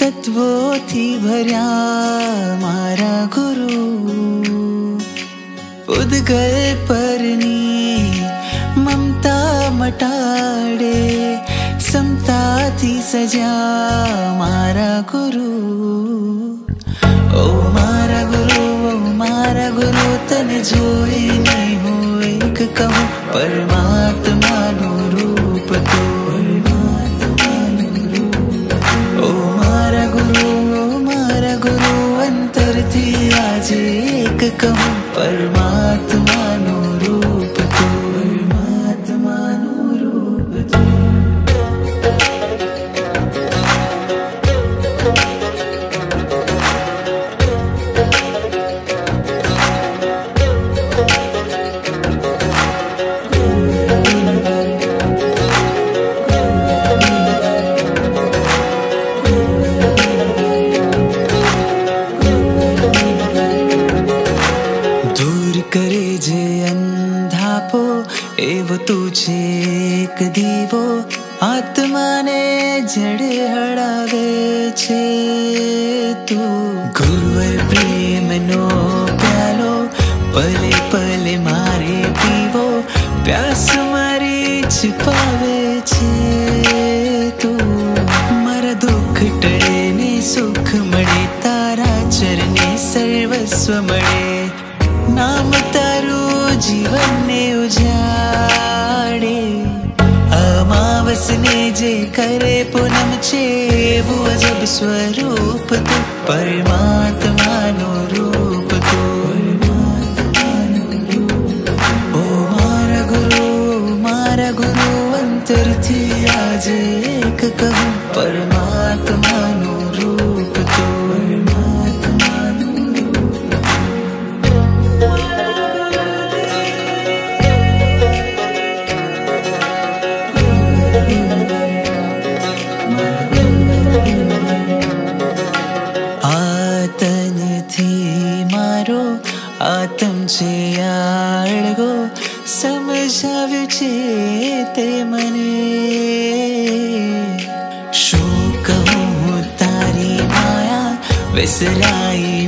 તત્વોથી ભર્યા મારા ગુરુ ઉદગલ પરની મમતા મટાડે સમતાથી સજા મારા ગુરુ ઓ મારા ગુરુ ઓ મારા ગુરુ તને જોઈને હું એક કહું પરમાત્માનું come એવો તું છે એક દીવો આત્માને જડે હડાવે છે તું. ગુરુવર પ્રેમનો પ્યાલો, પલે પલે મારે પીવો, પ્યાસ મારી છુપાવે છે. જીવનને ઉજાડે અમાવસને જે કરે પૂનમ છે એવું અજબ સ્વરૂપ તું પરમાત્માનું રૂપ તું ઓ મારા ગુરુ મારા ગુરુ અંતરથી આજે એક કહું પરમાત્માનું આતમ છે આળગો સમજાવ્યું છે તે મને શું કહું તારી માયા વિસરાઈ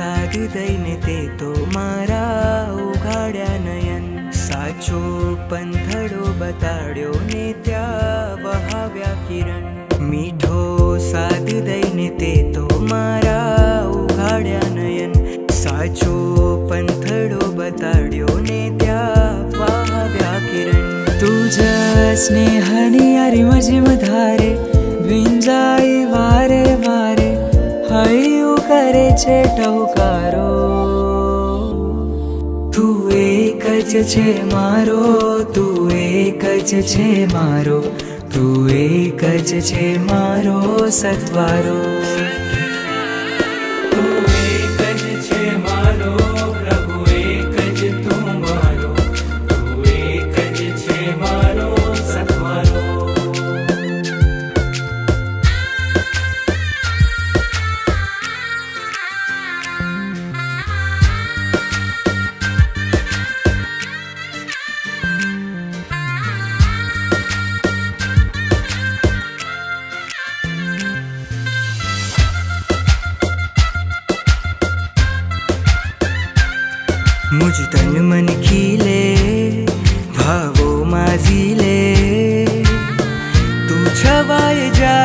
साधी दैने देतो मारा उघाड्या नयन. साचो पंथडो बताड्यो नेत्या वहाव्या किरण. मिठो साधी दैने देतो मारा उघाड्या नयन. साचो पंथडो बताड्यो नेत्या वहाव्या किरण. तुझ्या स्नेहाने अरे मजे मधारे विंजाई वारे वारे हरी કરે છે ટહુકારો તું એક જ છે મારો તું એક જ છે મારો તું એક જ છે મારો સત્વારો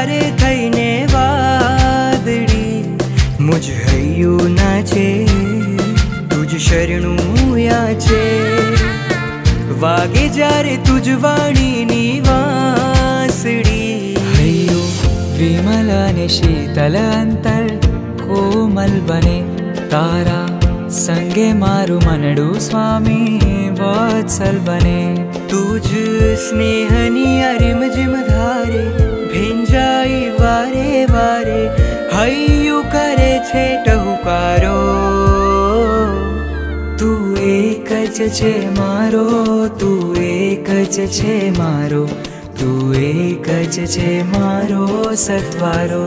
જ્યારે થઈને વાદળી મુજ હૈયું નાચે તુજ શરણું છે વાગે જ્યારે તુજ વાણીની વાંસળી હૈયું વિમલ અને શીતલ અંતર કોમલ બને તારા સંગે મારું મનડું સ્વામી વત્સલ બને તુજ સ્નેહની અરિમ જીમ ધારે ભીંજાઈ વારે વારે હૈયું કરે છે ટહુકારો તું એક જ છે મારો તું એક જ છે મારો તું એક જ છે મારો સત્વારો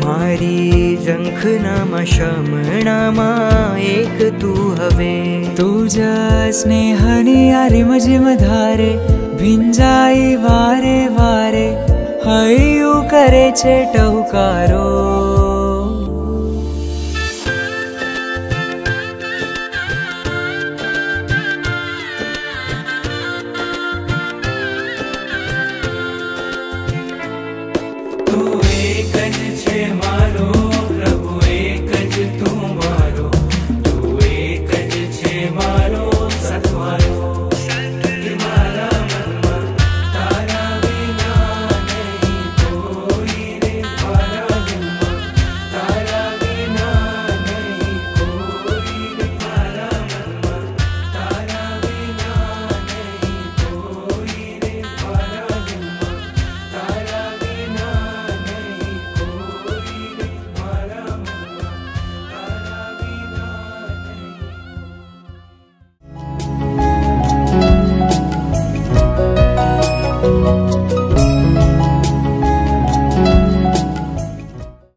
મારી ઝંખનામાં શમણામાં એક તું હવે તું જ સ્નેહની આરિમ જીમ ધારે ભીંજાઈ વારે વારે હૈયું કરે છે ટહુકારો